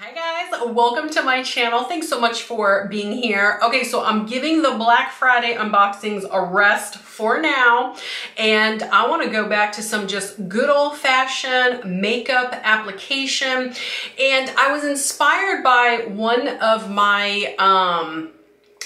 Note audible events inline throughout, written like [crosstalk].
Hi guys, welcome to my channel. Thanks so much for being here. Okay, so I'm giving the Black Friday unboxings a rest for now, and I wanna go back to some just good old fashioned makeup application. And I was inspired by one of my, um,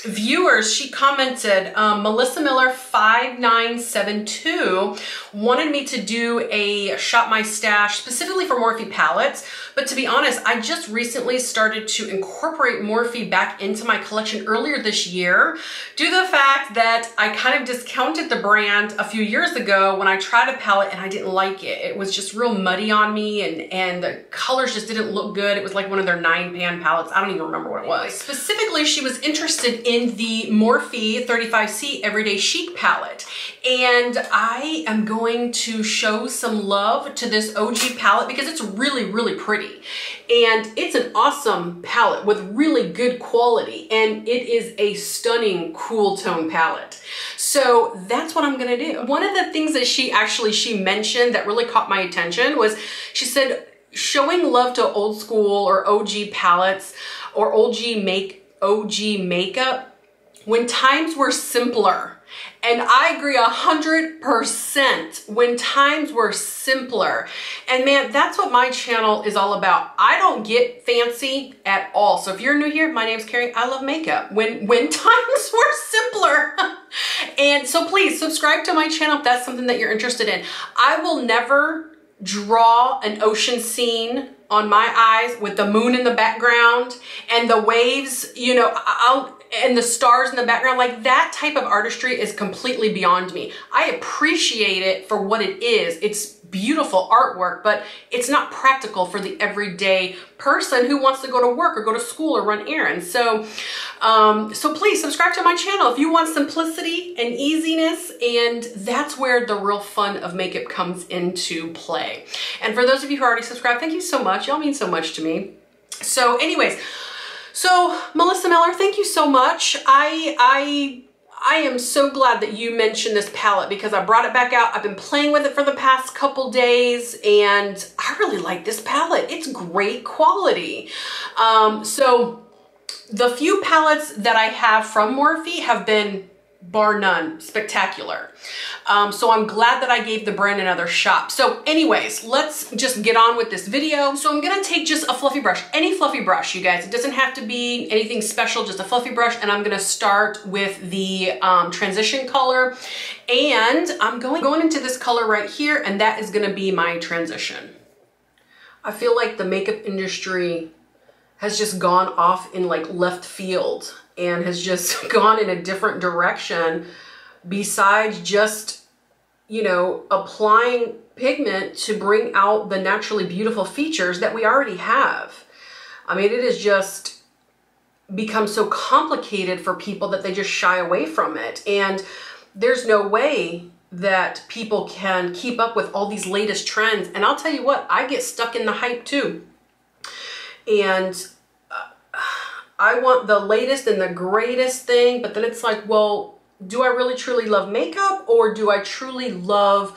viewers, she commented, um, Melissa Miller 5972 wanted me to do a Shop My Stash specifically for Morphe palettes. But to be honest, I just recently started to incorporate Morphe back into my collection earlier this year due to the fact that I kind of discounted the brand a few years ago when I tried a palette and I didn't like it. It was just real muddy on me and, and the colors just didn't look good. It was like one of their nine pan palettes. I don't even remember what it was. Specifically, she was interested in the Morphe 35C Everyday Chic palette. And I am going to show some love to this OG palette because it's really, really pretty. And it's an awesome palette with really good quality. And it is a stunning cool tone palette. So that's what I'm gonna do. One of the things that she actually, she mentioned that really caught my attention was she said, showing love to old school or OG palettes or OG make OG makeup when times were simpler. And I agree a hundred percent when times were simpler. And man, that's what my channel is all about. I don't get fancy at all. So if you're new here, my name's Carrie. I love makeup. When when [laughs] times were simpler. [laughs] and so please subscribe to my channel if that's something that you're interested in. I will never draw an ocean scene on my eyes with the moon in the background and the waves, you know, I'll, and the stars in the background, like that type of artistry is completely beyond me. I appreciate it for what it is. It's beautiful artwork, but it's not practical for the everyday person who wants to go to work or go to school or run errands. So, um, so please subscribe to my channel if you want simplicity and easiness, and that's where the real fun of makeup comes into play. And for those of you who already subscribed, thank you so much. Y'all mean so much to me. So anyways, so Melissa Miller, thank you so much. I, I, I am so glad that you mentioned this palette because I brought it back out. I've been playing with it for the past couple days and I really like this palette. It's great quality. Um, so the few palettes that I have from Morphe have been bar none, spectacular. Um, so I'm glad that I gave the brand another shot. So anyways, let's just get on with this video. So I'm gonna take just a fluffy brush, any fluffy brush, you guys. It doesn't have to be anything special, just a fluffy brush. And I'm gonna start with the um, transition color. And I'm going, going into this color right here, and that is gonna be my transition. I feel like the makeup industry has just gone off in like left field and has just [laughs] gone in a different direction besides just, you know, applying pigment to bring out the naturally beautiful features that we already have. I mean, it has just become so complicated for people that they just shy away from it. And there's no way that people can keep up with all these latest trends. And I'll tell you what, I get stuck in the hype too. And I want the latest and the greatest thing, but then it's like, well, do I really truly love makeup or do I truly love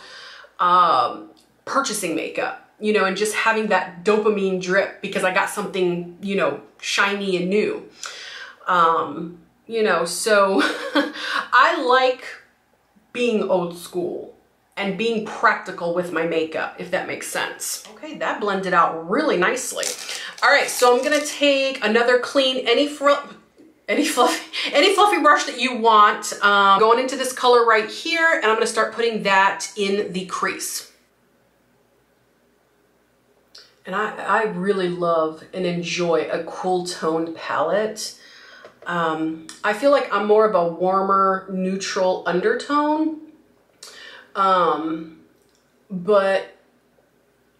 um, purchasing makeup? You know, and just having that dopamine drip because I got something, you know, shiny and new. Um, you know, so [laughs] I like being old school and being practical with my makeup, if that makes sense. Okay, that blended out really nicely. All right, so I'm gonna take another clean, any any fluffy, [laughs] any fluffy brush that you want. Um, going into this color right here, and I'm gonna start putting that in the crease. And I, I really love and enjoy a cool toned palette. Um, I feel like I'm more of a warmer, neutral undertone. Um, but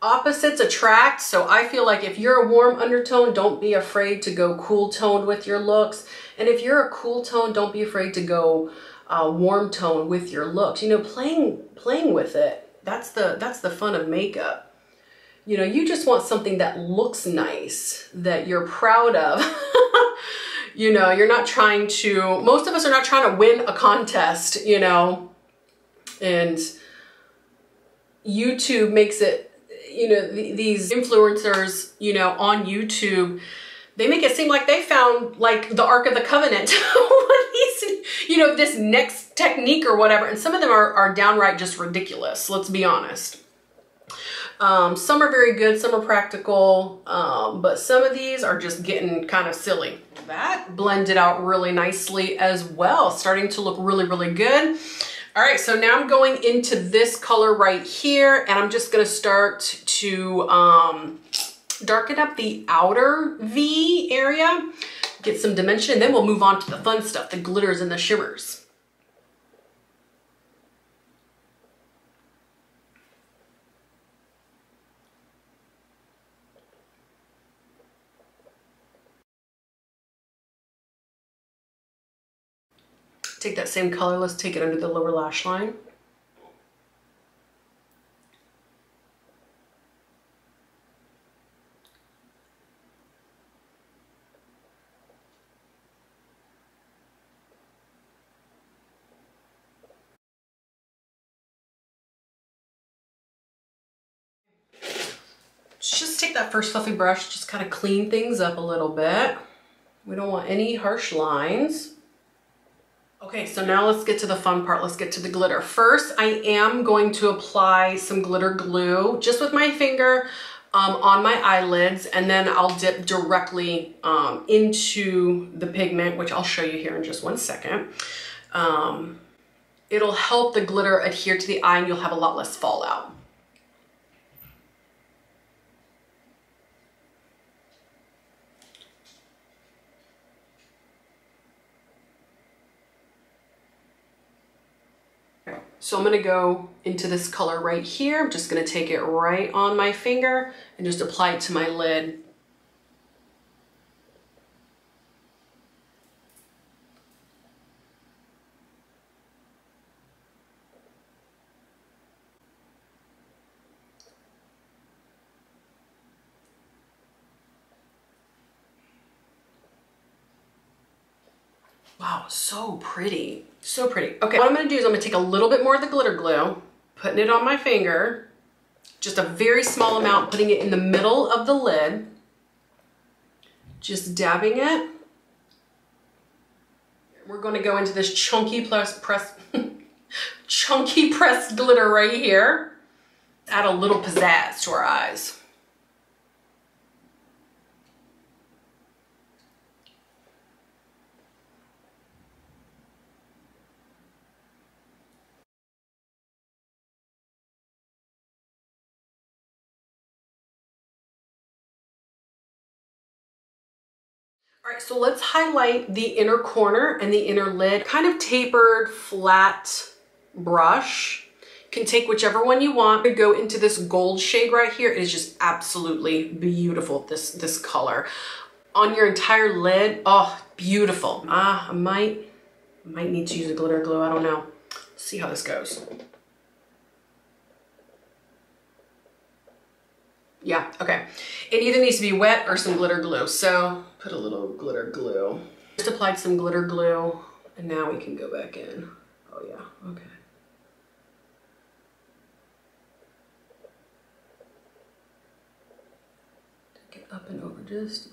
opposites attract. So I feel like if you're a warm undertone, don't be afraid to go cool toned with your looks. And if you're a cool tone, don't be afraid to go uh, warm tone with your looks. You know, playing playing with it. That's the that's the fun of makeup. You know, you just want something that looks nice, that you're proud of. [laughs] you know, you're not trying to, most of us are not trying to win a contest, you know, and YouTube makes it you know, th these influencers, you know, on YouTube, they make it seem like they found like the Ark of the Covenant. [laughs] you know, this next technique or whatever. And some of them are, are downright just ridiculous. Let's be honest. Um, some are very good, some are practical, um, but some of these are just getting kind of silly. That blended out really nicely as well, starting to look really, really good. All right, so now I'm going into this color right here, and I'm just gonna start to um, darken up the outer V area, get some dimension, and then we'll move on to the fun stuff, the glitters and the shimmers. Take that same color, let's take it under the lower lash line. Just take that first fluffy brush, just kind of clean things up a little bit. We don't want any harsh lines. Okay, so now let's get to the fun part. Let's get to the glitter. First, I am going to apply some glitter glue just with my finger um, on my eyelids and then I'll dip directly um, into the pigment, which I'll show you here in just one second. Um, it'll help the glitter adhere to the eye and you'll have a lot less fallout. So I'm gonna go into this color right here. I'm just gonna take it right on my finger and just apply it to my lid. Wow, so pretty. So pretty. Okay, what I'm gonna do is I'm gonna take a little bit more of the glitter glue, putting it on my finger, just a very small amount, putting it in the middle of the lid, just dabbing it. We're gonna go into this chunky plus press, [laughs] chunky pressed glitter right here. Add a little pizzazz to our eyes. All right, so let's highlight the inner corner and the inner lid. Kind of tapered, flat brush. You can take whichever one you want. To go into this gold shade right here. It is just absolutely beautiful, this, this color. On your entire lid, oh, beautiful. Ah, I might, might need to use a glitter glue, I don't know. Let's see how this goes. Yeah, okay. It either needs to be wet or some glitter glue. So put a little glitter glue. Just applied some glitter glue and now we can go back in. Oh yeah, okay. Take it up and over just.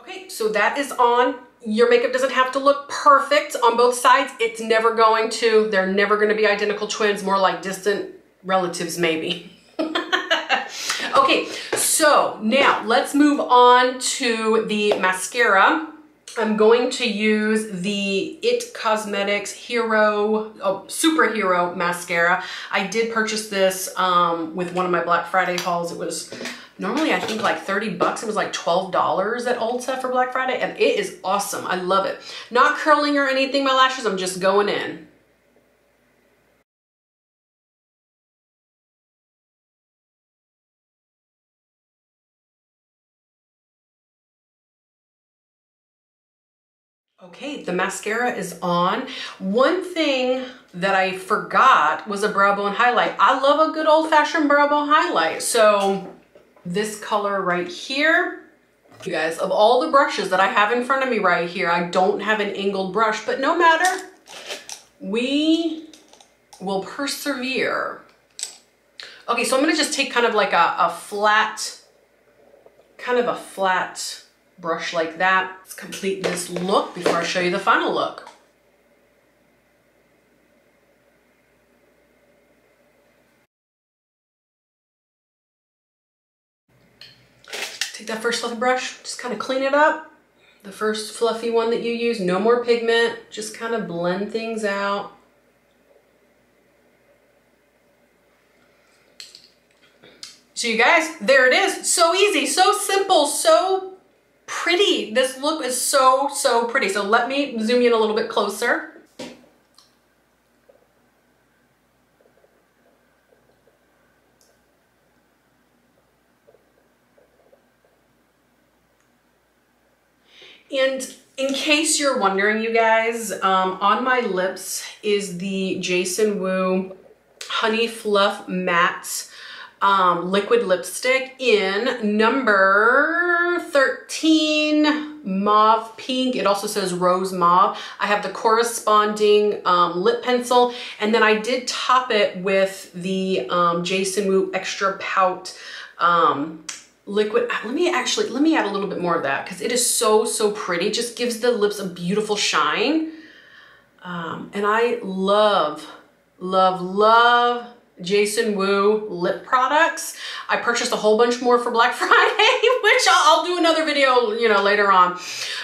Okay, so that is on your makeup doesn't have to look perfect on both sides. It's never going to. They're never going to be identical twins, more like distant relatives maybe. [laughs] okay, so now let's move on to the mascara. I'm going to use the IT Cosmetics Hero, oh, Superhero Mascara. I did purchase this um, with one of my Black Friday hauls. It was normally I think like 30 bucks. It was like $12 at Ulta for Black Friday and it is awesome. I love it. Not curling or anything my lashes. I'm just going in. Okay, the mascara is on. One thing that I forgot was a brow bone highlight. I love a good old fashioned brow bone highlight. So this color right here. You guys, of all the brushes that I have in front of me right here, I don't have an angled brush, but no matter. We will persevere. Okay, so I'm gonna just take kind of like a, a flat, kind of a flat brush like that. Let's complete this look before I show you the final look. Take that first fluffy brush, just kind of clean it up. The first fluffy one that you use, no more pigment, just kind of blend things out. So you guys, there it is. So easy, so simple, so pretty. This look is so, so pretty. So let me zoom in a little bit closer. And in case you're wondering, you guys, um, on my lips is the Jason Wu Honey Fluff Matte um, liquid lipstick in number 13 mauve pink. It also says rose mauve. I have the corresponding um, lip pencil and then I did top it with the um, Jason Wu Extra Pout um, liquid. Let me actually, let me add a little bit more of that because it is so, so pretty. It just gives the lips a beautiful shine. Um, and I love, love, love Jason Wu lip products. I purchased a whole bunch more for Black [laughs] Friday, which I'll, I'll, do another video, you know, later on.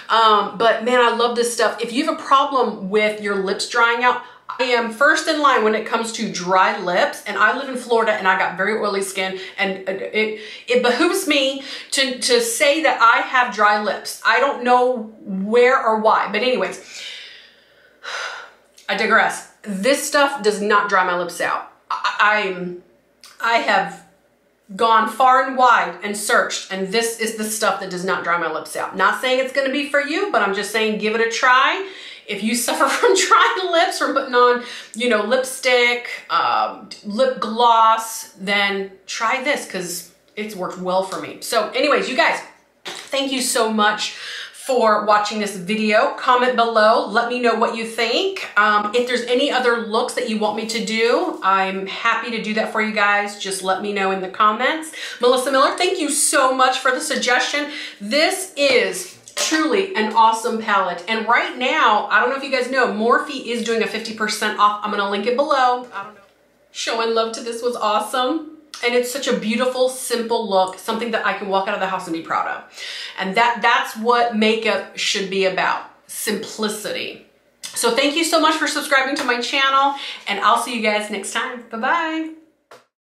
Um, but man, I love this stuff. If you have a problem with your lips drying out, I am first in line when it comes to dry lips and I live in Florida and I got very oily skin and it, it behooves me to, to say that I have dry lips. I don't know where or why, but anyways, [sighs] I digress. This stuff does not dry my lips out. I'm, I have gone far and wide and searched and this is the stuff that does not dry my lips out. Not saying it's gonna be for you, but I'm just saying give it a try. If you [laughs] suffer from dry lips from putting on, you know, lipstick, um, lip gloss, then try this because it's worked well for me. So anyways, you guys, thank you so much for watching this video. Comment below, let me know what you think. Um, if there's any other looks that you want me to do, I'm happy to do that for you guys. Just let me know in the comments. Melissa Miller, thank you so much for the suggestion. This is truly an awesome palette. And right now, I don't know if you guys know, Morphe is doing a 50% off. I'm gonna link it below. I don't know. Showing love to this was awesome. And it's such a beautiful, simple look, something that I can walk out of the house and be proud of. And that that's what makeup should be about, simplicity. So thank you so much for subscribing to my channel and I'll see you guys next time. Bye-bye.